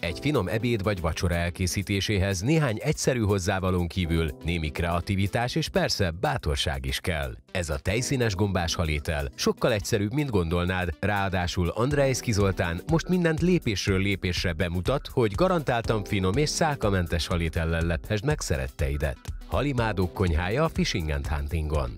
Egy finom ebéd vagy vacsora elkészítéséhez néhány egyszerű hozzávalón kívül némi kreativitás és persze bátorság is kell. Ez a tejszínes gombás halétel sokkal egyszerűbb, mint gondolnád, ráadásul Andrejszki Zoltán most mindent lépésről lépésre bemutat, hogy garantáltan finom és szálkamentes halétellel lephesd meg szeretteidet. Halimádók konyhája a Fishing and Huntingon.